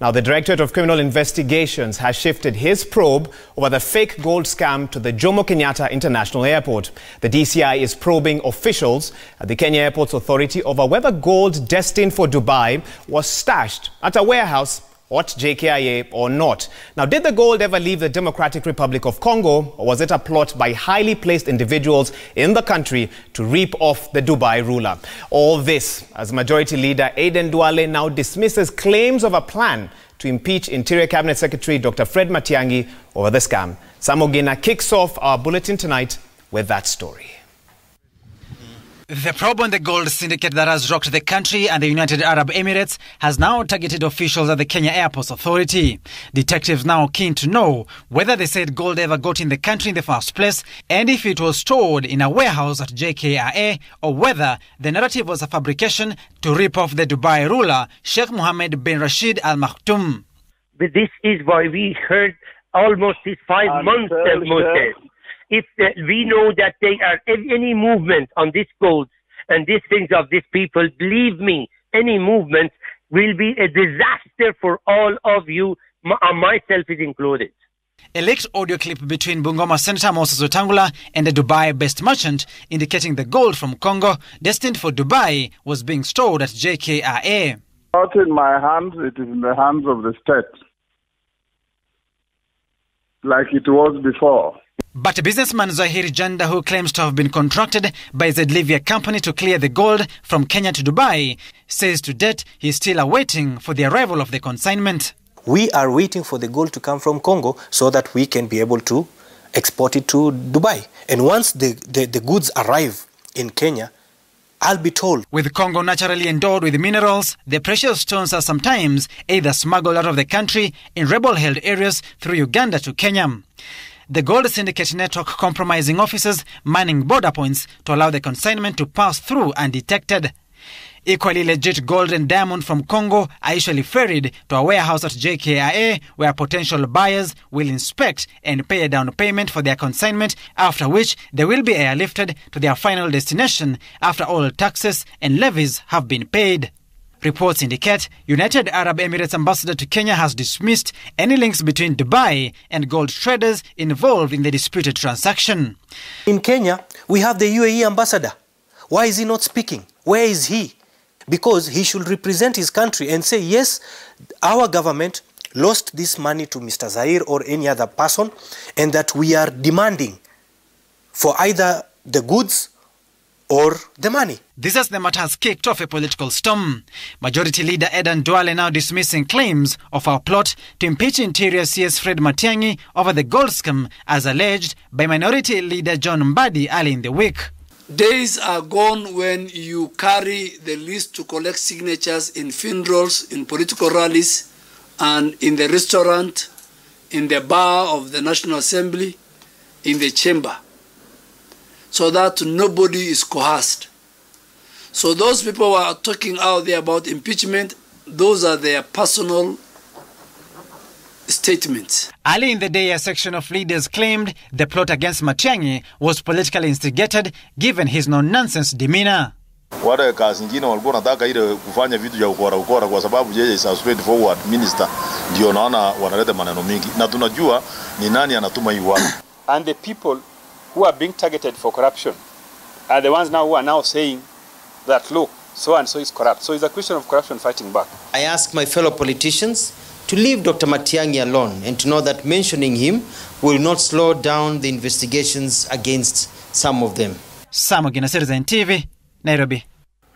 Now, the Directorate of Criminal Investigations has shifted his probe over the fake gold scam to the Jomo Kenyatta International Airport. The DCI is probing officials at the Kenya Airports Authority over whether gold destined for Dubai was stashed at a warehouse at JKIA or not. Now, did the gold ever leave the Democratic Republic of Congo, or was it a plot by highly placed individuals in the country to reap off the Dubai ruler? All this as Majority Leader Aden Duale now dismisses claims of a plan to impeach Interior Cabinet Secretary Dr. Fred Matiang'i over the scam. Samogina kicks off our bulletin tonight with that story. The probe on the gold syndicate that has rocked the country and the United Arab Emirates has now targeted officials at the Kenya Airports Authority. Detectives now keen to know whether the said gold ever got in the country in the first place and if it was stored in a warehouse at JKIA or whether the narrative was a fabrication to rip off the Dubai ruler Sheikh Mohammed bin Rashid Al Maktoum. But this is why we heard almost five I'm months, sorry, Moses. If uh, we know that they are any movement on these codes and these things of these people, believe me, any movement will be a disaster for all of you, m- uh, myself is included. A leaked audio clip between Bungoma Senator Moses Wetangula and a Dubai-based merchant indicating the gold from Congo destined for Dubai was being stored at JKIA. Not in my hands, it is in the hands of the state. Like it was before. But businessman Zahir Jhanda, who claims to have been contracted by the Zedlivia company to clear the gold from Kenya to Dubai, says to date he is still awaiting for the arrival of the consignment. We are waiting for the gold to come from Congo so that we can be able to export it to Dubai. And once the, the, the goods arrive in Kenya, I'll be told. With Congo naturally endowed with minerals, the precious stones are sometimes either smuggled out of the country in rebel held areas through Uganda to Kenya. The gold syndicate network compromising officers manning border points to allow the consignment to pass through undetected. Equally legit gold and diamond from Congo are usually ferried to a warehouse at JKIA where potential buyers will inspect and pay a down payment for their consignment, after which they will be airlifted to their final destination after all taxes and levies have been paid. Reports indicate United Arab Emirates ambassador to Kenya has dismissed any links between Dubai and gold traders involved in the disputed transaction. In Kenya, we have the UAE ambassador. Why is he not speaking? Where is he? Because he should represent his country and say, yes, our government lost this money to Mr. Zahir or any other person, and that we are demanding for either the goods or the money. This as the matter has kicked off a political storm. Majority Leader Aden Duale now dismissing claims of our plot to impeach Interior CS Fred Matiang'i over the gold scam as alleged by Minority Leader John Mbadi early in the week. Days are gone when you carry the list to collect signatures in funerals, in political rallies, and in the restaurant, in the bar of the National Assembly, in the chamber, so that nobody is coerced. So those people who are talking out there about impeachment, those are their personal statements. Early in the day, a section of leaders claimed the plot against Matiang'i was politically instigated given his no-nonsense demeanor. wale kazi ingine walikuwa wanataka ile kufanya vitu vya ukora ukora, kwa sababu yeye is a straightforward minister, ndio naona wanaleta maneno mingi, na tunajua ni nani anatuma hii watu. and the people who are being targeted for corruption are the ones now who are now saying that look so and so is corrupt so it's a question of corruption fighting back I ask my fellow politicians to leave Dr. Matiang'i alone and to know that mentioning him will not slow down the investigations against some of them. Samogina Citizen TV, Nairobi.